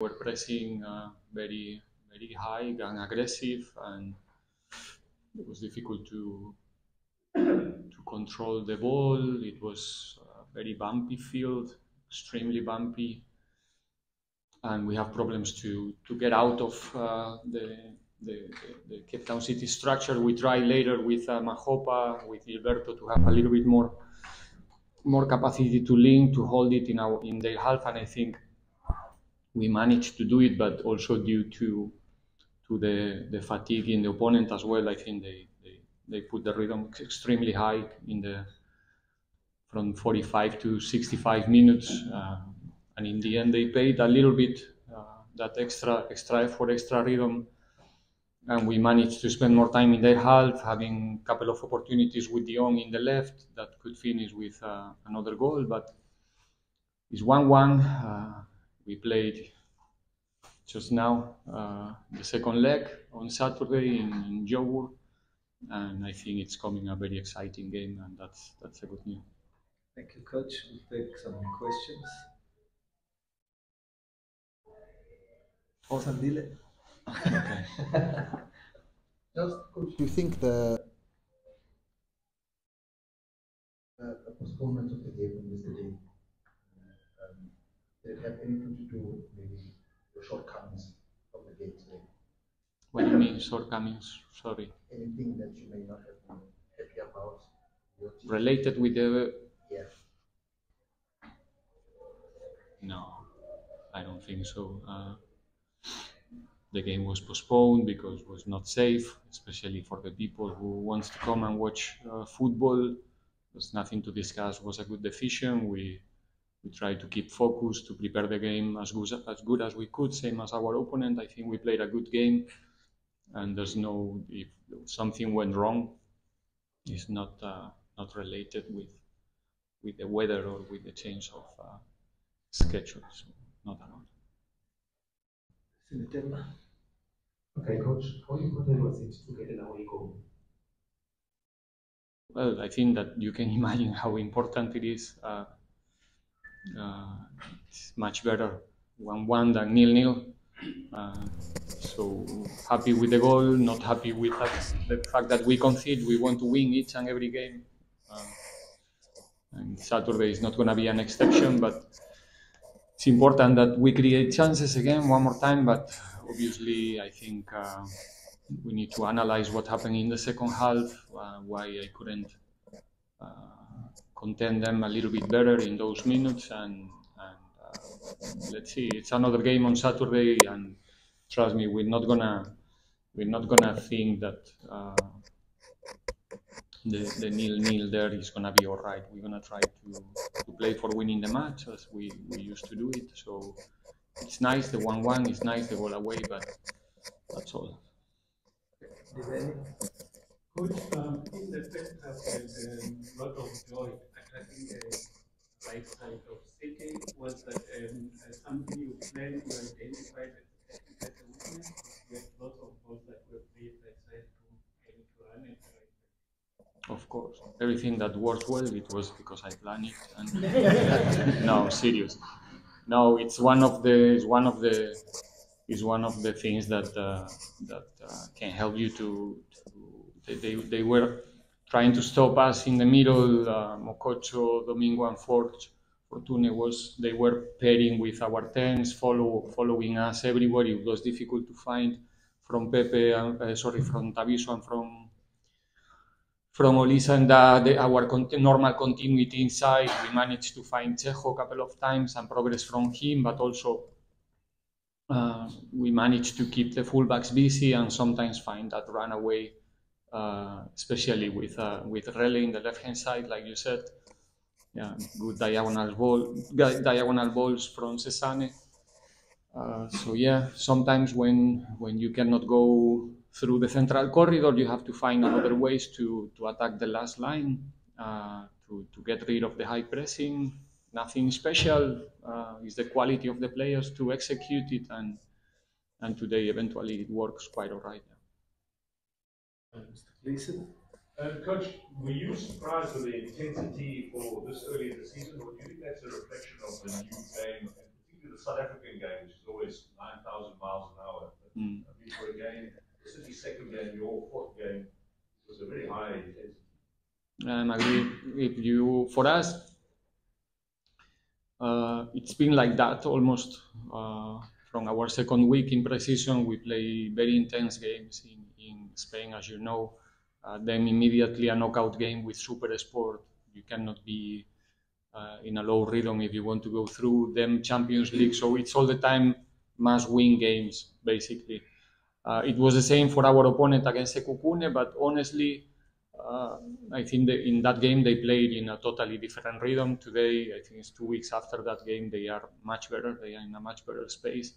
were pressing uh, very very high and aggressive, and it was difficult to to control the ball. It was a very bumpy field, extremely bumpy, and we have problems to to get out of uh, the, the, the Cape Town City structure. We tried later with uh, Makgopa, with Gilberto to have a little bit more more capacity to link, to hold it in our in their half, and I think we managed to do it, but also due to to the, the fatigue in the opponent as well. I think they, they, they put the rhythm extremely high in the from 45 to 65 minutes, uh, and in the end they paid a little bit uh, that extra extra effort, extra rhythm, and we managed to spend more time in their half, having a couple of opportunities with Deon in the left that could finish with uh, another goal, but it's one-one. Uh, we played just now uh, the second leg on Saturday in, in Joburg, and I think it's coming a very exciting game, and that's that's a good news. Thank you, coach. We'll take some questions. Sandile. Okay. Just, coach, you think the uh, the postponement of the game on yesterday it have anything to do with maybe the shortcomings of the game today? What do you mean shortcomings? Sorry. Anything that you may not have been happy about? Related with the Yeah. No, I don't think so. Uh, the game was postponed because it was not safe, especially for the people who wants to come and watch uh, football. There's nothing to discuss. It was a good decision. We we tried to keep focused to prepare the game as good as good as we could, same as our opponent. I think we played a good game, and there's no if something went wrong, it's not uh, not related with with the weather or with the change of uh, schedule. So not at all. Okay, coach, how important was it to get an away goal? Well, I think that you can imagine how important it is. Uh, uh, much better 1 1 than nil nil. Uh, so happy with the goal, not happy with the fact that we concede. We want to win each and every game. Uh, and Saturday is not going to be an exception, but it's important that we create chances again one more time. But obviously, I think uh, we need to analyze what happened in the second half, uh, why I couldn't uh, contain them a little bit better in those minutes, and, let's see. It's another game on Saturday, and trust me, we're not gonna we're not gonna think that uh, the the nil nil there is gonna be all right. We're gonna try to, to play for winning the match as we, we used to do it. So it's nice the one one. It's nice the goal away, but that's all. Coach, um, in the first a lot of joy attacking the right side of City. Was that um, uh, something you planned, you identified as as a weakness? You had lots of balls that were played that side to able to run it right. Of course, everything that worked well, it was because I planned it. And no, serious. No, it's one of the it's one of the is one of the things that uh, that uh, can help you to, to they, they, they were trying to stop us in the middle. Uh, Mococho, Domingo, and Forge. Fortune was they were pairing with our tens, follow following us everywhere. It was difficult to find from Pepe, and, uh, sorry, from Taviso and from from Olisa and the, our normal continuity inside. We managed to find Chejo a couple of times and progress from him, but also uh, we managed to keep the fullbacks busy and sometimes find that runaway, uh, especially with uh, with Rele in the left hand side, like you said. Yeah, good diagonal ball, diagonal balls from Cesane. Uh, so yeah, sometimes when when you cannot go through the central corridor, you have to find other ways to to attack the last line, uh, to to get rid of the high pressing. Nothing special. Uh, is the quality of the players to execute it, and and today eventually it works quite all right. Uh, Mr. Gleason. Uh, Coach, were you surprised with the intensity for this early in the season, or do you think that's a reflection of the new game, and particularly the South African game, which is always 9,000 miles an hour. But, Mm. I a game, the City second game, your fourth game, was a very high intensity. Um, agree. If you, for us, uh, it's been like that almost uh, from our second week in precision. We play very intense games in, in Spain, as you know. Uh, then immediately a knockout game with SuperSport. You cannot be uh, in a low rhythm if you want to go through. Them Champions League, so it's all the time must win games basically. Uh, it was the same for our opponent against Sekhukhune, but honestly, uh, I think in that game they played in a totally different rhythm. Today, I think it's two weeks after that game, they are much better. They are in a much better space.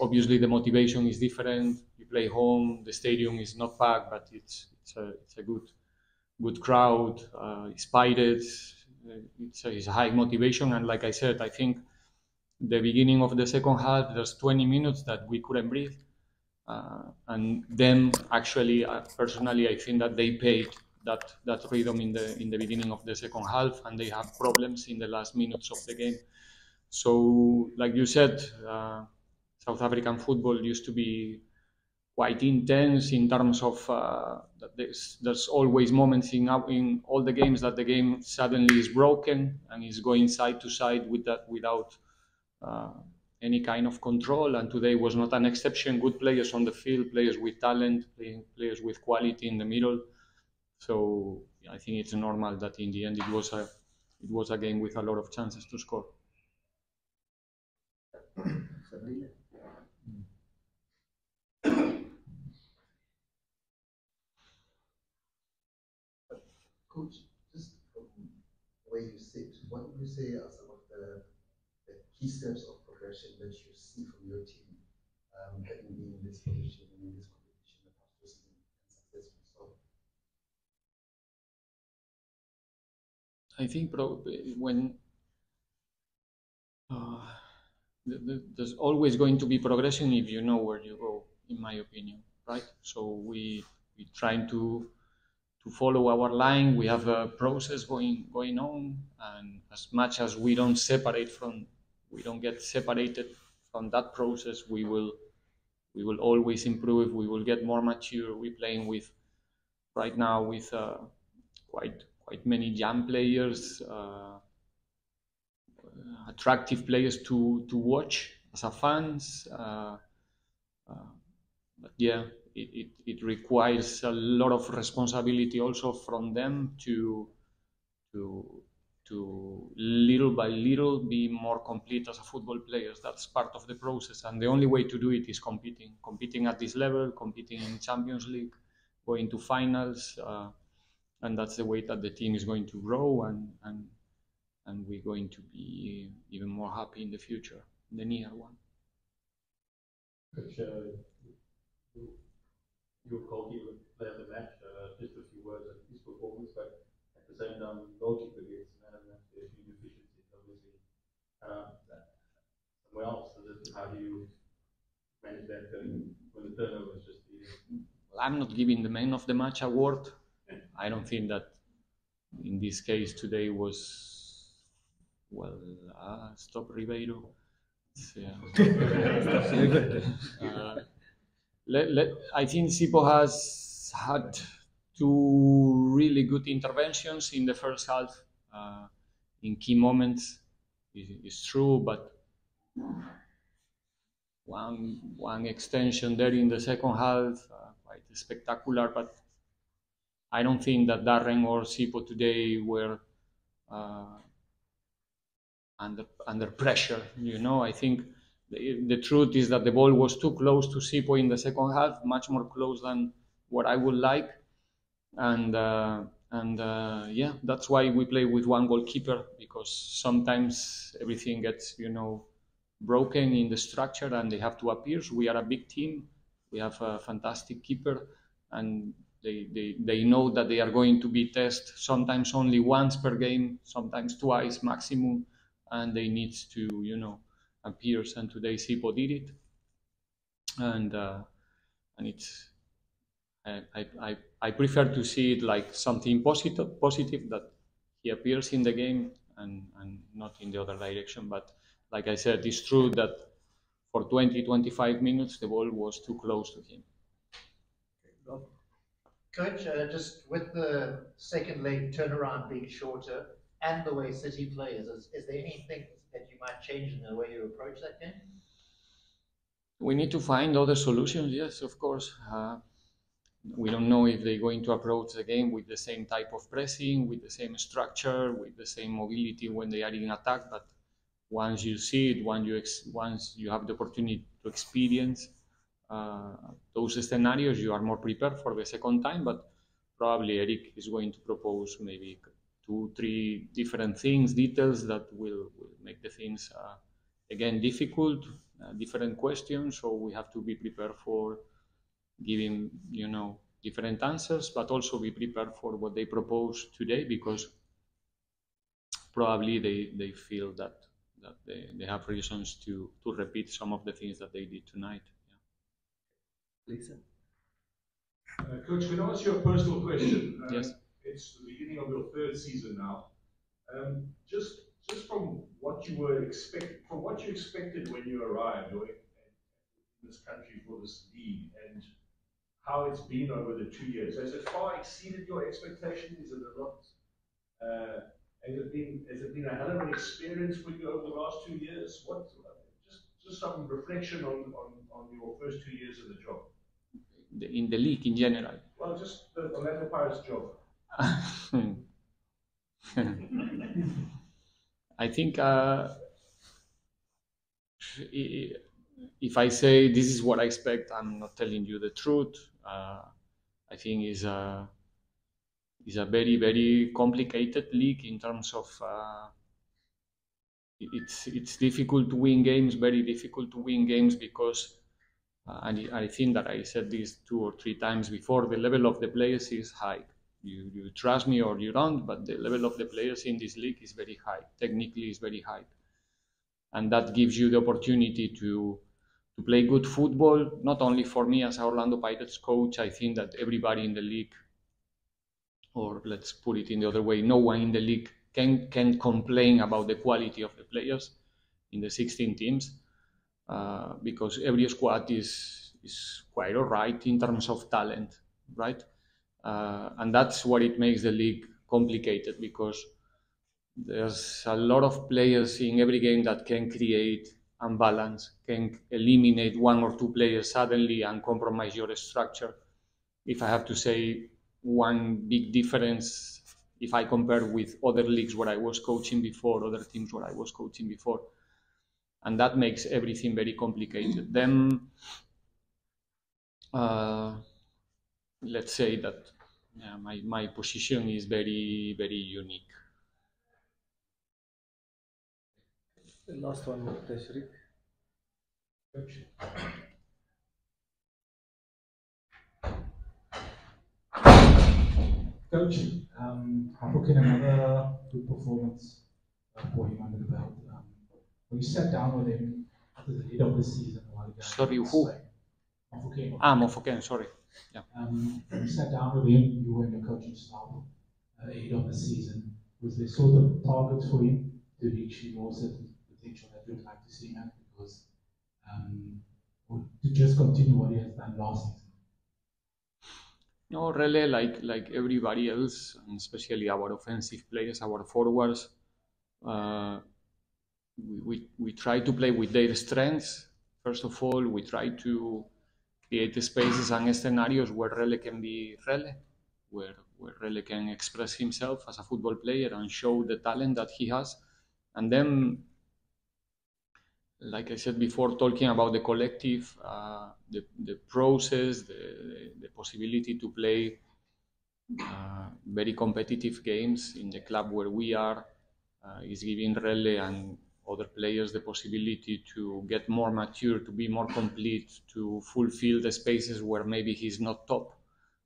Obviously, the motivation is different. You play home. The stadium is not packed, but it's it's a it's a good good crowd. Uh. It's a, it's a high motivation, and like I said, I think the beginning of the second half, there's 20 minutes that we couldn't breathe. Uh, and them actually, uh, personally, I think that they paid that that rhythm in the in the beginning of the second half, and they have problems in the last minutes of the game. So, like you said, uh, South African football used to be quite intense in terms of uh, that there's there's always moments in in all the games that the game suddenly is broken and is going side to side with that without uh, any kind of control. And today was not an exception. Good players on the field, players with talent, players with quality in the middle. So I think it's normal that in the end it was a it was a game with a lot of chances to score. Coach, just from way you sit, what would you say are some of the, the key steps of progression that you see from your team, um, having been in this position and in this competition the past successful? So I think pro- when uh, th- th- there's always going to be progression if you know where you go, in my opinion, right? So we we trying to to follow our line. We have a process going going on, and as much as we don't separate from, we don't get separated from that process, we will we will always improve. We will get more mature. We're playing with right now with uh, quite quite many young players, uh, attractive players to to watch as a fans. Uh, uh, but yeah, it, it, it requires a lot of responsibility also from them to to to little by little be more complete as a football player. That's part of the process, and the only way to do it is competing, competing at this level, competing in Champions League, going to finals, uh, and that's the way that the team is going to grow, and and and we're going to be even more happy in the future, in the near one. Coach, uh, goalkeeper player of the match, uh, just a few words on his performance, but at the same time, goalkeeper gets man of the match, there's few deficiencies, obviously. Uh, somewhere else, so that, how do you manage that uh, when the turnover is just easy? Well, I'm not giving the man of the match award. I don't think that in this case today was well. Uh, stop Riveiro. Yeah. uh, let, let, I think Sipho has had two really good interventions in the first half uh, in key moments. It, it's true, but one one extension there in the second half, uh, quite spectacular. But I don't think that Darren or Sipho today were uh, under under pressure. You know, I think the, the truth is that the ball was too close to Sipho in the second half, much more close than what I would like, and. Uh, and uh, yeah, that's why we play with one goalkeeper because sometimes everything gets, you know, broken in the structure and they have to appear. So we are a big team. We have a fantastic keeper and they, they, they know that they are going to be tested sometimes only once per game, sometimes twice maximum, and they need to, you know, appear. And today Sipho did it. And, uh, and it's, I, I, I prefer to see it like something positive, positive that he appears in the game and, and not in the other direction. But like I said, it's true that for 20, 25 minutes the ball was too close to him. Coach, uh, just with the second leg turnaround being shorter and the way City plays, is, is there anything that you might change in the way you approach that game? We need to find other solutions, yes, of course. Uh, we don't know if they're going to approach the game with the same type of pressing, with the same structure, with the same mobility when they are in attack. But once you see it, once you once you have the opportunity to experience uh, those scenarios, you are more prepared for the second time. But probably Eric is going to propose maybe two, three different things, details that will, will make the things uh, again difficult, uh, different questions. So we have to be prepared for giving you know different answers, but also be prepared for what they propose today because probably they, they feel that that they, they have reasons to, to repeat some of the things that they did tonight. Yeah. Lisa. Uh, Coach, can I ask you a personal question? Uh, Yes. It's the beginning of your third season now. Um, just just from what you were expect, from what you expected when you arrived in this country for this league, and how it's been over the two years, has it far exceeded your expectations? Is it a lot? Uh, has it been has it been a hell of an experience for you over the last two years? What just just some reflection on, on, on your first two years of the job. The, in the league in general. Well, just the Orlando Pirates job. I think uh, if I say this is what I expect, I'm not telling you the truth. Uh, I think is a is a very very complicated league in terms of uh, it's it's difficult to win games, very difficult to win games because. Uh, and I think that I said this two or three times before. The level of the players is high you, you trust me or you don't, but the level of the players in this league is very high. Technically, is very high, and that gives you the opportunity to to play good football. Not only for me as Orlando Pirates coach, I think that everybody in the league, or let's put it in the other way, no one in the league can can complain about the quality of the players in the 16 teams, uh, because every squad is is quite alright in terms of talent, right? Uh, and that's what it makes the league complicated because there's a lot of players in every game that can create imbalance, can eliminate one or two players suddenly and compromise your structure. If I have to say one big difference, if I compare with other leagues where I was coaching before, other teams where I was coaching before, and that makes everything very complicated. Then, uh, let's say that yeah, my, my position is very, very unique. The last one, Tashrik. Coach. Coach, um, Hapokin, another good performance uh, for him under the belt. Um, when you sat down with him after the lead of the season, a while ago, Sorry, who? Mofokeng. Ah, Mofokeng, sorry. Um, when you sat down with him, you and your coaching staff uh, ahead of the season. Was there sort of targets for him to reach the more certain potential that you'd like to see him at? Because um, to just continue what he has done last season. No, really, like like everybody else, and especially our offensive players, our forwards, uh, we, we, we try to play with their strengths. First of all, we try to create spaces and scenarios where Rele can be Rele, where, where Rele can express himself as a football player and show the talent that he has. And then, like I said before, talking about the collective, uh, the, the process, the, the, possibility to play uh, very competitive games in the club where we are uh, is giving Rele and other players the possibility to get more mature, to be more complete, to fulfill the spaces where maybe he's not top,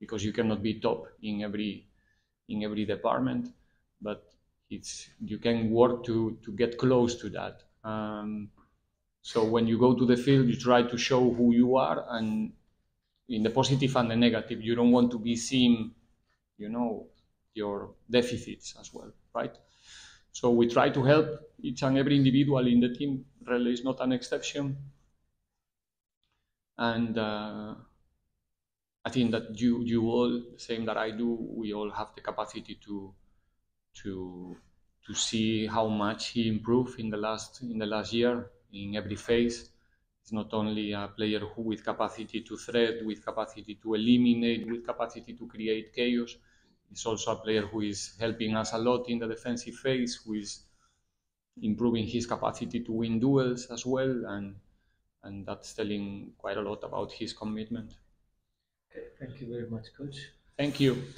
because you cannot be top in every in every department, but it's you can work to to get close to that. Um, so when you go to the field, you try to show who you are, and in the positive and the negative, you don't want to be seen, you know, your deficits as well, right? So we try to help each and every individual in the team. Really, is not an exception. And uh, I think that you, you all, the same that I do, we all have the capacity to, to, to see how much he improved in the last, in the last year in every phase. It's not only a player who with capacity to threat, with capacity to eliminate, with capacity to create chaos. He's also a player who is helping us a lot in the defensive phase, who is improving his capacity to win duels as well, and and that's telling quite a lot about his commitment. Okay, thank you very much, coach. Thank you.